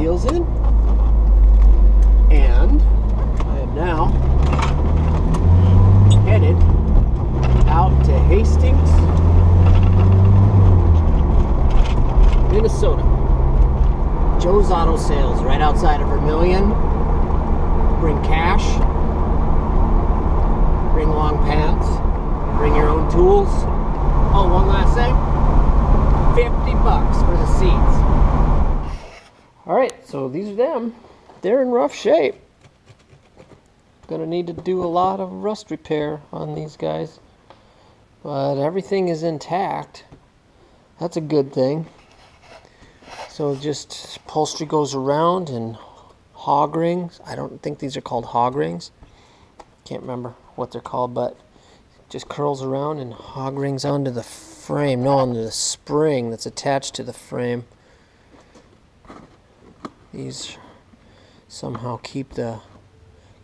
deals in. And I am now headed out to Hastings, Minnesota. Joe's Auto Sales, right outside of Vermillion. Bring cash, bring long pants, bring your own tools. Oh, one last thing 50 bucks for the seats. All right, so these are them. They're in rough shape. Gonna need to do a lot of rust repair on these guys, but everything is intact. That's a good thing. So just upholstery goes around and hog rings. I don't think these are called hog rings. Can't remember what they're called, but just curls around and hog rings onto the frame. No, onto the spring that's attached to the frame. These somehow keep the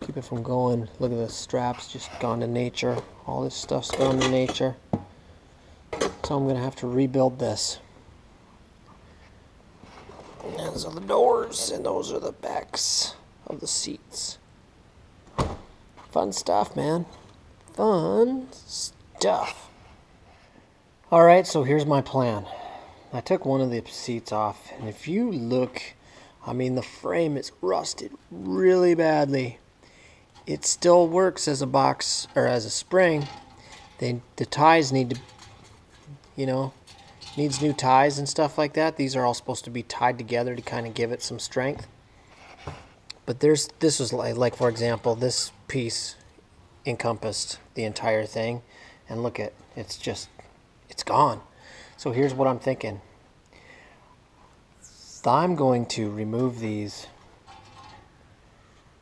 keep it from going. Look at the straps just gone to nature. All this stuff's gone to nature. So I'm gonna have to rebuild this. And those are the doors, and those are the backs of the seats. Fun stuff, man. Fun stuff. All right, so here's my plan. I took one of the seats off, and if you look, I mean, the frame is rusted really badly. It still works as a box or as a spring. They, the ties need to, you know, needs new ties and stuff like that. These are all supposed to be tied together to kind of give it some strength. But there's this was like, like for example, this piece encompassed the entire thing, and look at it's just it's gone. So here's what I'm thinking. I'm going to remove these.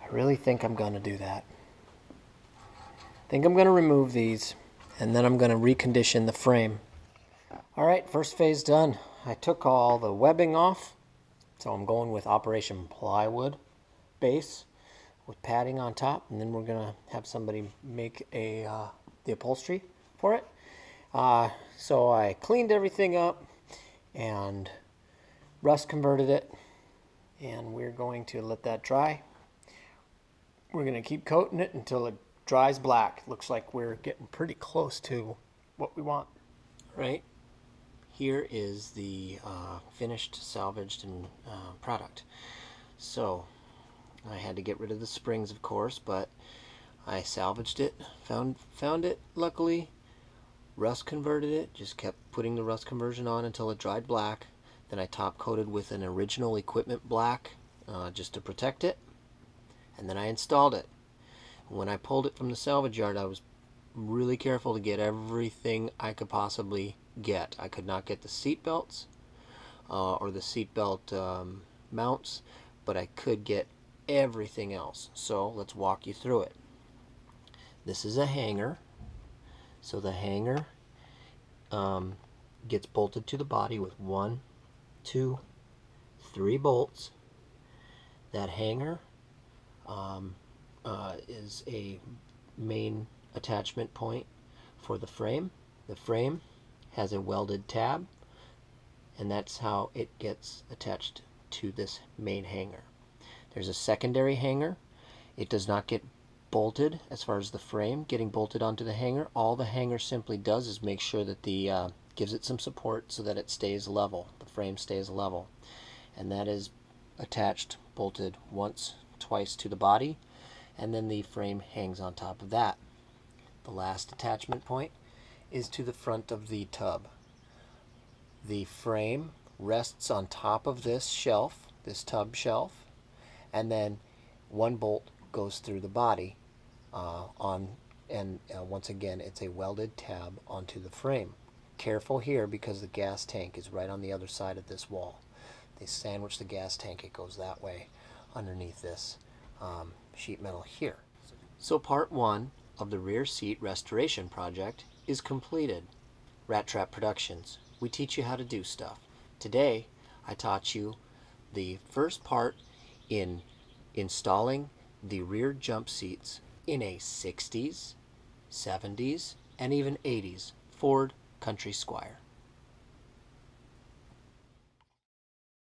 I really think I'm going to do that. I think I'm going to remove these and then I'm going to recondition the frame. All right, first phase done. I took all the webbing off. So I'm going with Operation Plywood base with padding on top and then we're going to have somebody make a uh, the upholstery for it. Uh, so I cleaned everything up and rust converted it and we're going to let that dry. We're going to keep coating it until it dries black. Looks like we're getting pretty close to what we want. Right here is the uh, finished salvaged and uh, product. So I had to get rid of the springs of course but I salvaged it found found it luckily rust converted it just kept putting the rust conversion on until it dried black then I top coated with an original equipment black uh, just to protect it. And then I installed it. When I pulled it from the salvage yard, I was really careful to get everything I could possibly get. I could not get the seat belts uh, or the seat belt um, mounts, but I could get everything else. So let's walk you through it. This is a hanger. So the hanger um, gets bolted to the body with one two, three bolts. That hanger um, uh, is a main attachment point for the frame. The frame has a welded tab and that's how it gets attached to this main hanger. There's a secondary hanger. It does not get bolted as far as the frame getting bolted onto the hanger. All the hanger simply does is make sure that the uh, gives it some support so that it stays level, the frame stays level. And that is attached, bolted once, twice to the body, and then the frame hangs on top of that. The last attachment point is to the front of the tub. The frame rests on top of this shelf, this tub shelf, and then one bolt goes through the body uh, on and uh, once again it's a welded tab onto the frame. Careful here because the gas tank is right on the other side of this wall. They sandwich the gas tank, it goes that way underneath this um, sheet metal here. So part one of the rear seat restoration project is completed. Rattrap Productions. We teach you how to do stuff. Today I taught you the first part in installing the rear jump seats in a 60s, 70s, and even 80s Ford Country Squire.